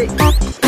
it.